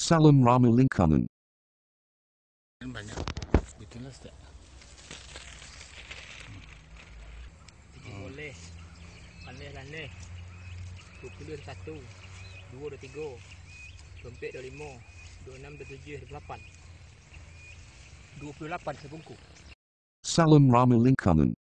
Salam Ramalingkangan. Banyak. Betulah Ustaz. Hmm. Boleh. Pandai-pandai. Lah, Pukul ada satu. Dua ada tiga. Tempik ada lima. Dua enam dua tujuh dua lapan. Dua puluh lapan sebungkus. Salam Ramalingkangan.